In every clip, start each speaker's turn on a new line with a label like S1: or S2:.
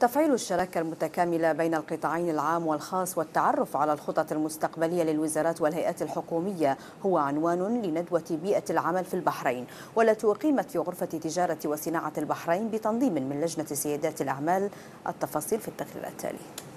S1: تفعيل الشراكة المتكاملة بين القطاعين العام والخاص والتعرف على الخطط المستقبلية للوزارات والهيئات الحكومية هو عنوان لندوة بيئة العمل في البحرين والتي أقيمت في غرفة تجارة وصناعة البحرين بتنظيم من لجنة سيادات الأعمال. التفاصيل في التقرير التالي.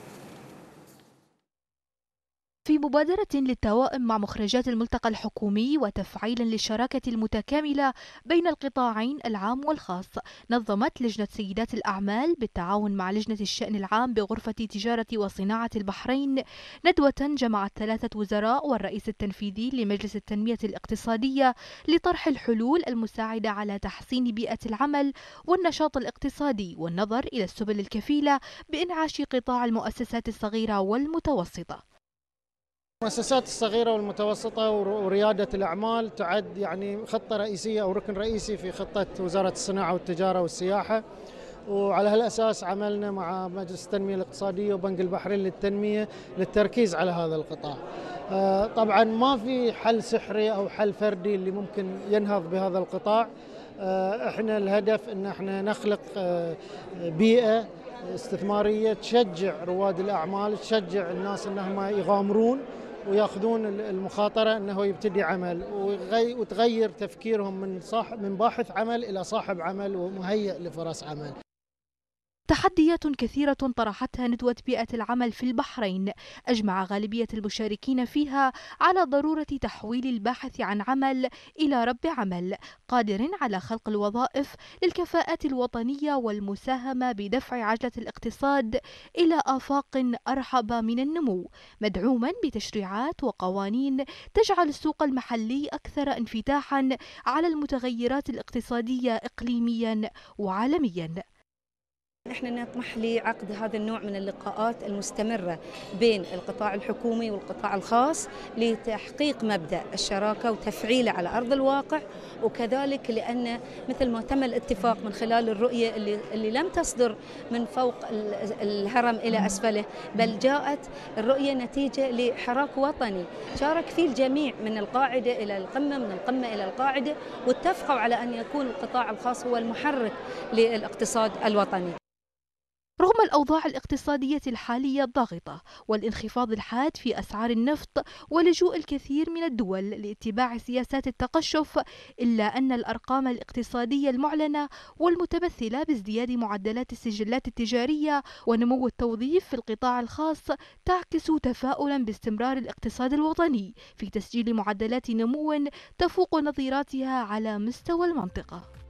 S2: في مبادرة للتوائم مع مخرجات الملتقى الحكومي وتفعيلا للشراكة المتكاملة بين القطاعين العام والخاص. نظمت لجنة سيدات الأعمال بالتعاون مع لجنة الشأن العام بغرفة تجارة وصناعة البحرين ندوة جمعت ثلاثة وزراء والرئيس التنفيذي لمجلس التنمية الاقتصادية لطرح الحلول المساعدة على تحسين بيئة العمل والنشاط الاقتصادي والنظر إلى السبل الكفيلة بإنعاش قطاع المؤسسات الصغيرة والمتوسطة.
S3: المؤسسات الصغيرة والمتوسطة وريادة الأعمال تعد يعني خطة رئيسية أو ركن رئيسي في خطة وزارة الصناعة والتجارة والسياحة. وعلى هالأساس عملنا مع مجلس التنمية الاقتصادية وبنك البحرين للتنمية للتركيز على هذا القطاع. آه، طبعا ما في حل سحري أو حل فردي اللي ممكن ينهض بهذا القطاع. آه، إحنا الهدف إن إحنا نخلق آه، بيئة استثمارية تشجع رواد الأعمال تشجع الناس أنهم يغامرون. وياخذون المخاطرة إنه يبتدي عمل وتغير تفكيرهم من صاحب من باحث عمل إلى صاحب عمل ومهيئ لفرص عمل.
S2: تحديات كثيرة طرحتها ندوة بيئة العمل في البحرين. أجمع غالبية المشاركين فيها على ضرورة تحويل الباحث عن عمل إلى رب عمل قادر على خلق الوظائف للكفاءات الوطنية والمساهمة بدفع عجلة الاقتصاد إلى آفاق أرحب من النمو. مدعوما بتشريعات وقوانين تجعل السوق المحلي أكثر انفتاحا على المتغيرات الاقتصادية إقليميا وعالميا.
S4: إحنا نطمح لعقد هذا النوع من اللقاءات المستمرة بين القطاع الحكومي والقطاع الخاص لتحقيق مبدأ الشراكة وتفعيله على أرض الواقع وكذلك لأن مثل ما تم الاتفاق من خلال الرؤية اللي, اللي لم تصدر من فوق الهرم إلى أسفله بل جاءت الرؤية نتيجة لحراك وطني شارك فيه الجميع من القاعدة إلى القمة من القمة إلى القاعدة واتفقوا على أن يكون القطاع الخاص هو المحرك للاقتصاد الوطني.
S2: الأوضاع الاقتصادية الحالية الضاغطة والانخفاض الحاد في أسعار النفط ولجوء الكثير من الدول لاتباع سياسات التقشف إلا أن الأرقام الاقتصادية المعلنة والمتمثلة بازدياد معدلات السجلات التجارية ونمو التوظيف في القطاع الخاص تعكس تفاؤلا باستمرار الاقتصاد الوطني في تسجيل معدلات نمو تفوق نظيراتها على مستوى المنطقة.